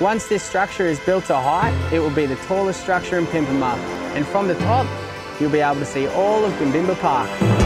Once this structure is built to height, it will be the tallest structure in Pimpama. And from the top, you'll be able to see all of Bim'bimba Park.